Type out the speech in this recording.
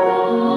Oh.